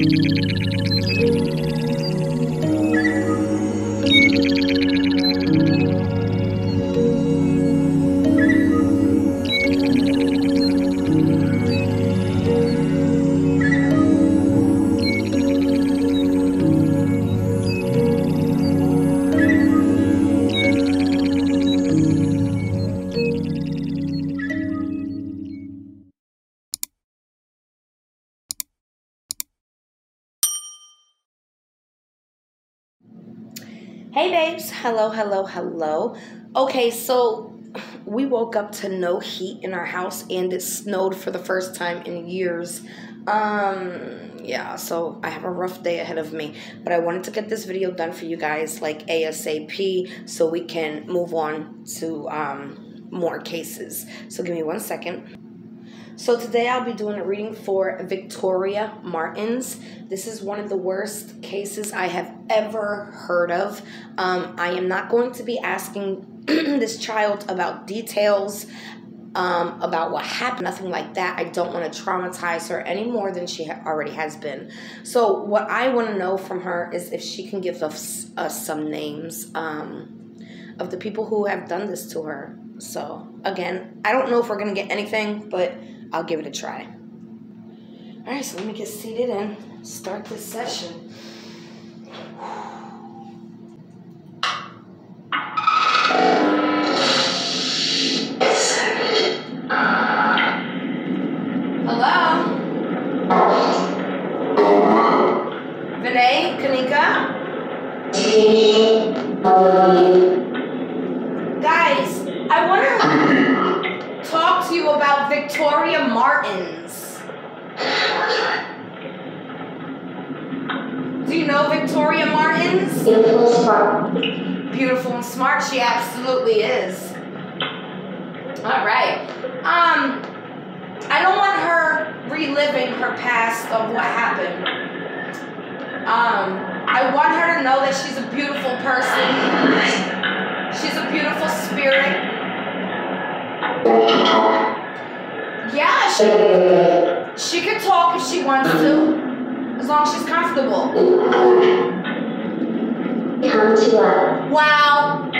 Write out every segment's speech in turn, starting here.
Música Hey babes, hello, hello, hello. Okay, so we woke up to no heat in our house and it snowed for the first time in years. Um, yeah, so I have a rough day ahead of me, but I wanted to get this video done for you guys like ASAP so we can move on to um, more cases. So give me one second. So today I'll be doing a reading for Victoria Martens. This is one of the worst cases I have ever heard of. Um, I am not going to be asking this child about details um, about what happened, nothing like that. I don't want to traumatize her any more than she ha- already has been. So what I want to know from her is if she can give us, us some names um, of the people who have done this to her. So again, I don't know if we're gonna get anything, but I'll give it a try. All right, so let me get seated and start this session. Beautiful smart. Beautiful and smart, she absolutely is. All right. Um, I don't want her reliving her past of what happened. Um, I want her to know that she's a beautiful person. She's a beautiful spirit. Yeah, she she can talk if she wants to, as long as she's comfortable. Come to us. Wow.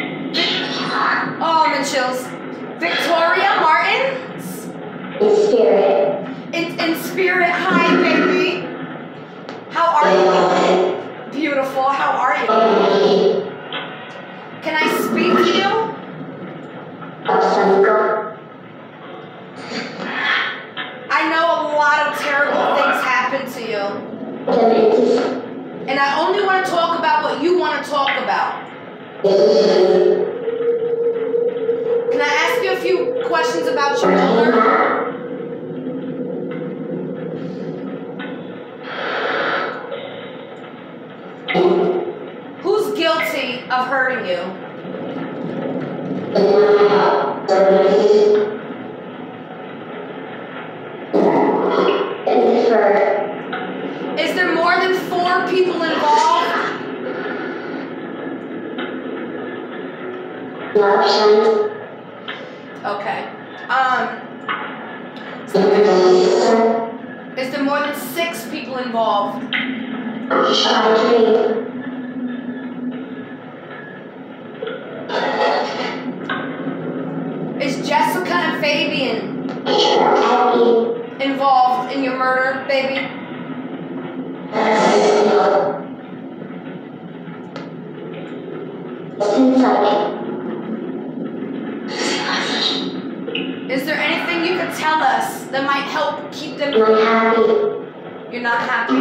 Oh, I'm in chills. Victoria Martens? In spirit. In, in spirit. Hi, baby. How are you? Beautiful. How are you? Can I speak to you? I know a lot of terrible things happened to you. And I only want to talk about what you want to talk about. Can I ask you a few questions about your mother? Who's guilty of hurting you? And for Is there more than four people involved? love shines. Okay. Um, is there more than six people involved? Is Jessica and Fabian involved in your murder, baby? Seems like Is there anything you could tell us that might help keep them? Happy. You're not happy.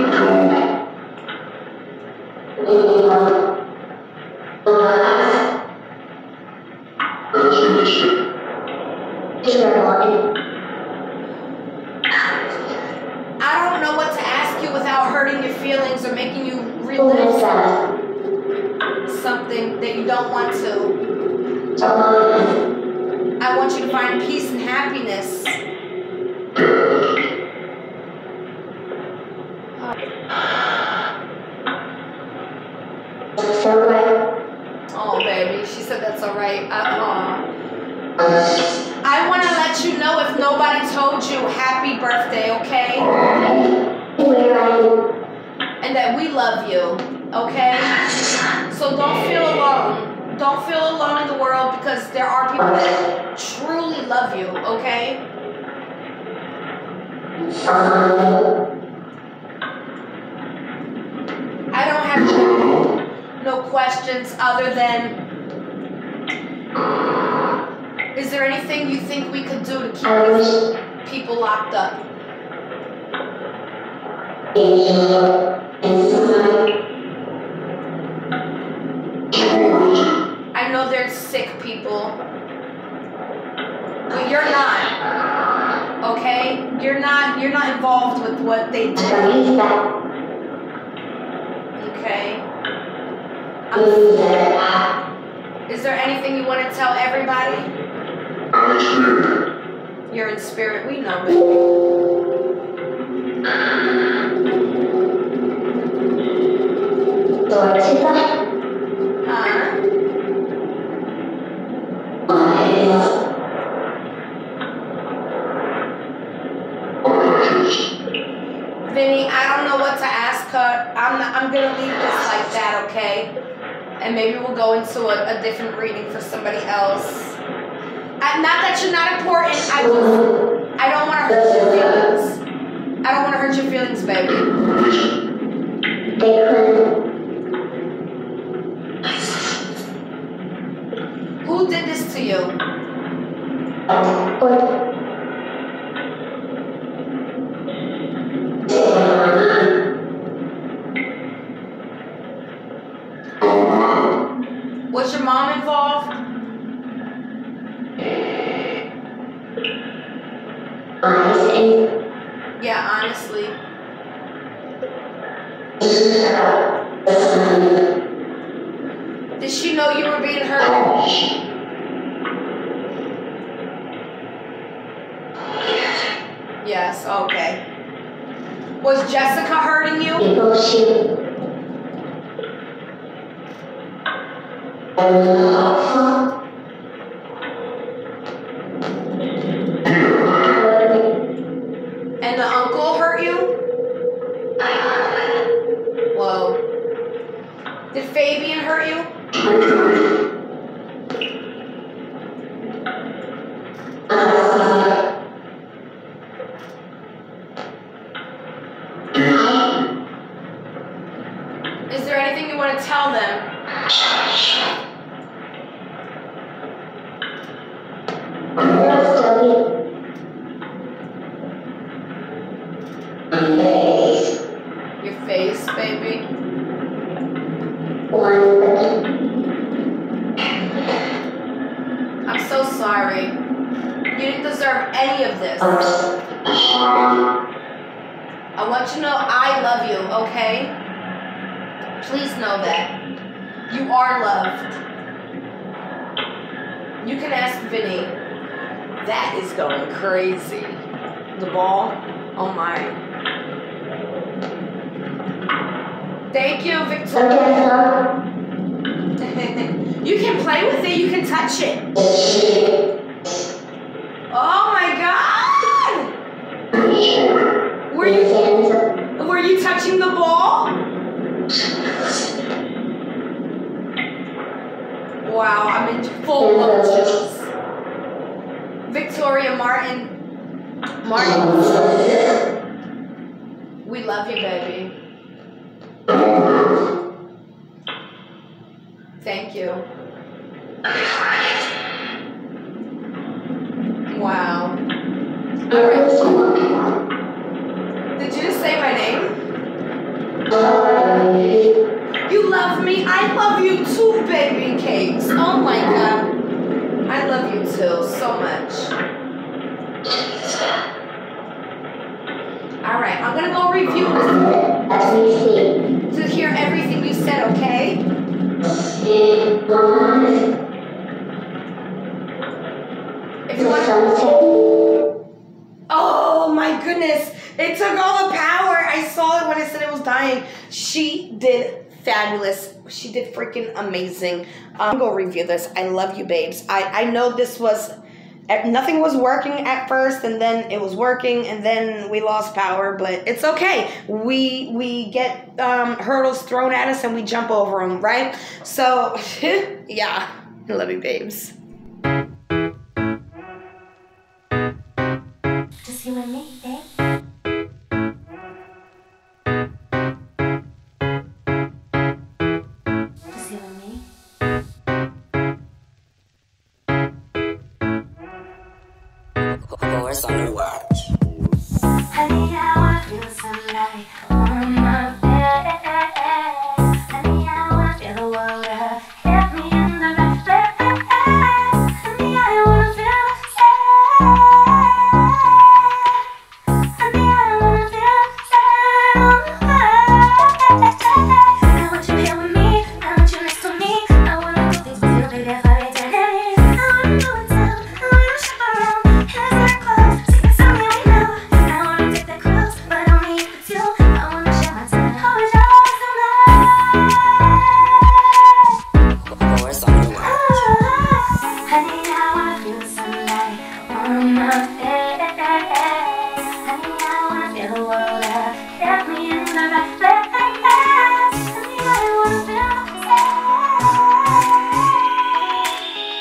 I don't know what to ask you without hurting your feelings or making you relive something that you don't want to. I want you to find peace happiness. Oh, baby, she said that's all right. Uh, uh, I want to let you know if nobody told you happy birthday, okay? And that we love you, okay? So don't feel alone. Don't feel alone in the world because there are people that truly love you, okay? I don't have no questions other than is there anything you think we could do to keep these people locked up? People, but you're not. Okay? You're not you're not involved with what they do. Okay? Um, is there anything you want to tell everybody? You're in spirit. We know, baby. Huh? Vinny, I don't know what her. I'm not, I'm gonna leave this like that, okay? And maybe we'll go into a, a different reading for somebody else. I, not that you're not important. I just I don't want to hurt your feelings. I don't want to hurt your feelings, baby. They. Who did this to you? Did she know you were being hurt? Yes, okay. Was Jessica hurting you? people shoot. And the uncle hurt you? Whoa. Did Fabian hurt you? Is there anything you want to tell them? Your face, baby. I'm so sorry. You didn't deserve any of this. I want you to know I love you, okay? Please know that. You are loved. You can ask Vinny. That is going crazy. The ball? Oh my. Thank you, Victoria. you can play with it, you can touch it. Oh my god! Were you were you touching the ball? Wow, I'm in full of chills. Victoria Martin. Martin. We love you, baby. Thank you. Wow. Alright. Did you just say my name? You love me. I love you too, baby cakes. Oh my god. Love you too so much. Alright, I'm gonna go review this As we see, to hear everything you said, okay? If you want. Oh my goodness. It took all the power. I saw it when I said it was dying. She did fabulous. She did freaking amazing. Um, go review this. I love you, babes. I, I know this was, eh, nothing was working at first, and then it was working, and then we lost power, but it's okay. We, we get um, hurdles thrown at us and we jump over them, right? So, yeah, I love you, babes. I have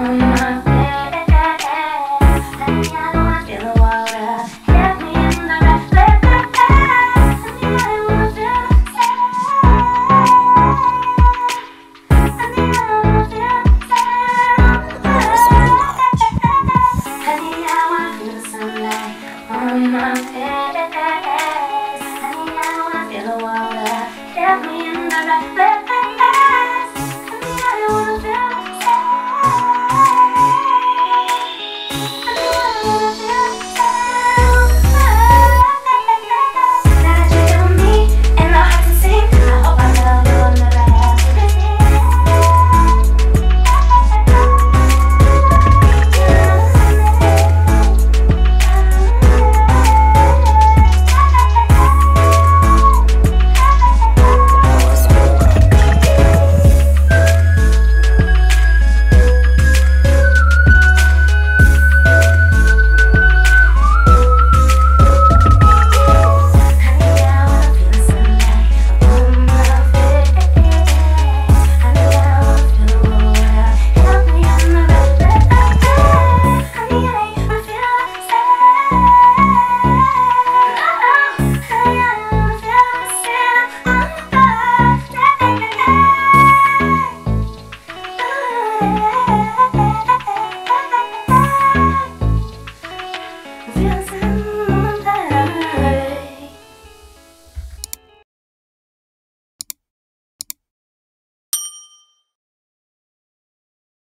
on my